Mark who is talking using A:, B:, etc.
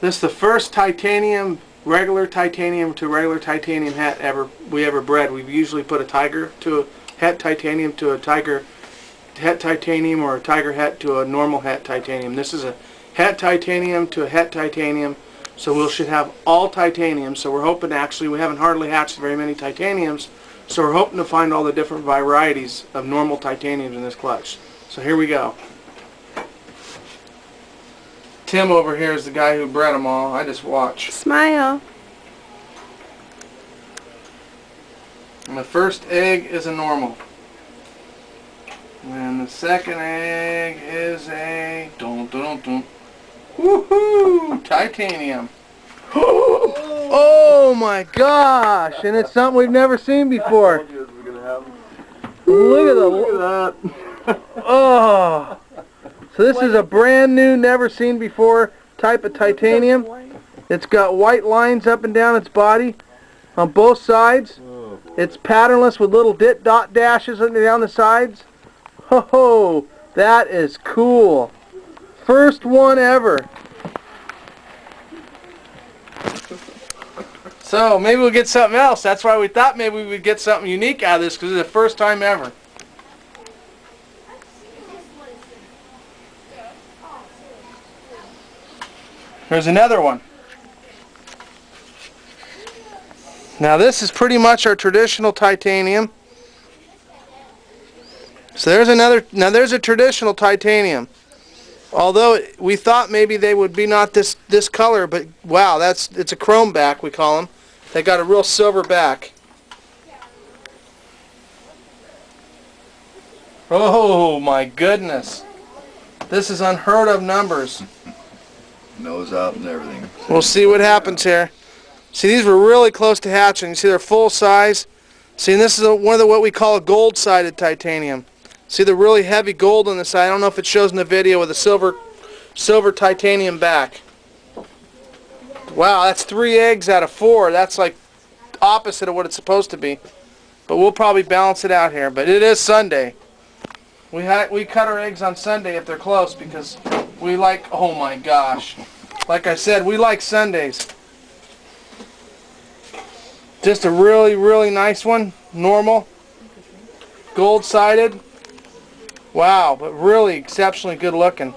A: This is the first titanium, regular titanium to regular titanium hat ever we ever bred. We've usually put a tiger to a het titanium to a tiger het titanium or a tiger het to a normal het titanium. This is a het titanium to a het titanium. So we should have all titanium. So we're hoping actually we haven't hardly hatched very many titaniums. So we're hoping to find all the different varieties of normal titaniums in this clutch. So here we go. Tim over here is the guy who bred them all. I just watch.
B: Smile.
A: And the first egg is a normal. And the second egg is a dun dun dun. Woohoo! Titanium. oh my gosh! And it's something we've never seen before. Look at the
C: Look at that.
A: oh. So this is a brand new, never seen before type of titanium. It's got white lines up and down its body on both sides. It's patternless with little dit dot dashes up and down the sides. Ho ho! That is cool. First one ever. So maybe we'll get something else. That's why we thought maybe we would get something unique out of this because it's the first time ever. There's another one. Now this is pretty much our traditional titanium. So there's another, now there's a traditional titanium. Although we thought maybe they would be not this, this color, but wow, that's, it's a chrome back we call them. They got a real silver back. Oh my goodness. This is unheard of numbers.
C: Nose out and everything.
A: We'll see what happens here. See, these were really close to hatching. You see, they're full size. See, and this is a, one of the what we call a gold-sided titanium. See the really heavy gold on the side. I don't know if it shows in the video with a silver, silver titanium back. Wow, that's three eggs out of four. That's like opposite of what it's supposed to be. But we'll probably balance it out here. But it is Sunday. We ha we cut our eggs on Sunday if they're close because we like. Oh my gosh. Like I said, we like Sundays. Just a really, really nice one. Normal. Gold sided. Wow, but really exceptionally good looking.